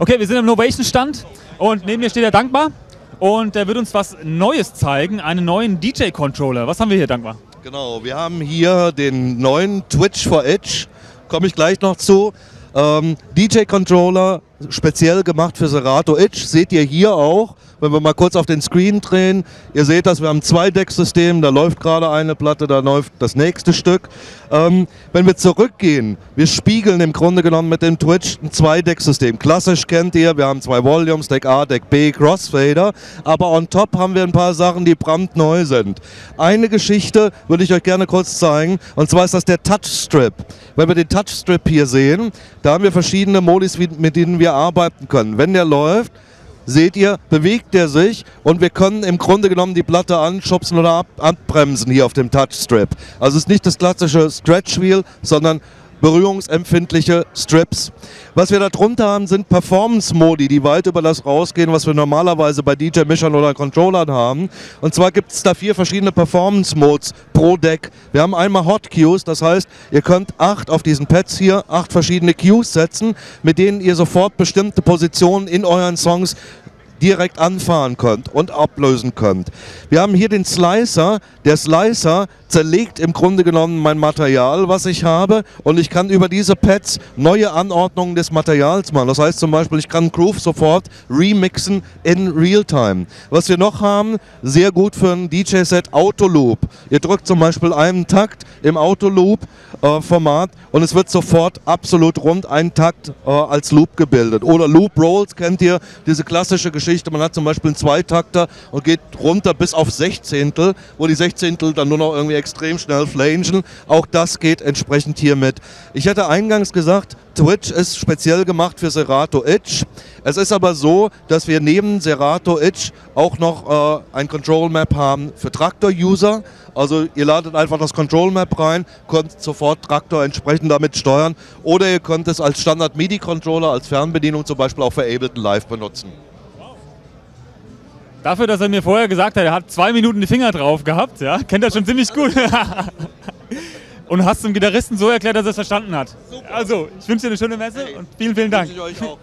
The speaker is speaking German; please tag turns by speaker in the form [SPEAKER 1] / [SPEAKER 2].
[SPEAKER 1] Okay, wir sind am Novation-Stand und neben mir steht der Dankbar und der wird uns was Neues zeigen, einen neuen DJ-Controller. Was haben wir hier, Dankbar?
[SPEAKER 2] Genau, wir haben hier den neuen Twitch for Edge, komme ich gleich noch zu. Ähm, DJ-Controller, speziell gemacht für Serato Edge, seht ihr hier auch. Wenn wir mal kurz auf den Screen drehen, ihr seht das, wir haben zwei Decksystem, da läuft gerade eine Platte, da läuft das nächste Stück. Ähm, wenn wir zurückgehen, wir spiegeln im Grunde genommen mit dem Twitch ein Zwei-Deck-System. Klassisch kennt ihr, wir haben zwei Volumes, Deck A, Deck B, Crossfader, aber on top haben wir ein paar Sachen, die brandneu sind. Eine Geschichte würde ich euch gerne kurz zeigen, und zwar ist das der Touchstrip. Wenn wir den Touchstrip hier sehen, da haben wir verschiedene Modis, mit denen wir arbeiten können. Wenn der läuft, seht ihr, bewegt er sich und wir können im Grunde genommen die Platte anschubsen oder ab, abbremsen hier auf dem Touchstrip. Also es ist nicht das klassische Stretch Wheel, sondern berührungsempfindliche Strips. Was wir darunter haben, sind Performance-Modi, die weit über das rausgehen, was wir normalerweise bei DJ-Mischern oder Controllern haben. Und zwar gibt es da vier verschiedene Performance-Modes pro Deck. Wir haben einmal Hot Cues, das heißt, ihr könnt acht auf diesen Pads hier, acht verschiedene Cues setzen, mit denen ihr sofort bestimmte Positionen in euren Songs direkt anfahren könnt und ablösen könnt. Wir haben hier den Slicer. Der Slicer zerlegt im Grunde genommen mein Material, was ich habe und ich kann über diese Pads neue Anordnungen des Materials machen. Das heißt zum Beispiel, ich kann Groove sofort remixen in Realtime. Was wir noch haben, sehr gut für ein DJ-Set, Autoloop. Ihr drückt zum Beispiel einen Takt im Autoloop-Format äh, und es wird sofort absolut rund ein Takt äh, als Loop gebildet. Oder Loop Rolls kennt ihr, diese klassische Geschichte. Man hat zum Beispiel einen Zweitakter und geht runter bis auf Sechzehntel, wo die Sechzehntel dann nur noch irgendwie extrem schnell flangen. Auch das geht entsprechend hier mit. Ich hatte eingangs gesagt, Twitch ist speziell gemacht für Serato Itch. Es ist aber so, dass wir neben Serato Itch auch noch äh, ein Control Map haben für Traktor-User. Also ihr ladet einfach das Control Map rein, könnt sofort Traktor entsprechend damit steuern oder ihr könnt es als Standard MIDI-Controller, als Fernbedienung zum Beispiel auch für Ableton Live benutzen.
[SPEAKER 1] Dafür, dass er mir vorher gesagt hat, er hat zwei Minuten die Finger drauf gehabt, ja, kennt er schon ziemlich gut. und hast dem Gitarristen so erklärt, dass er es verstanden hat. Super. Also, ich wünsche dir eine schöne Messe hey, und vielen, vielen Dank. Ich euch auch.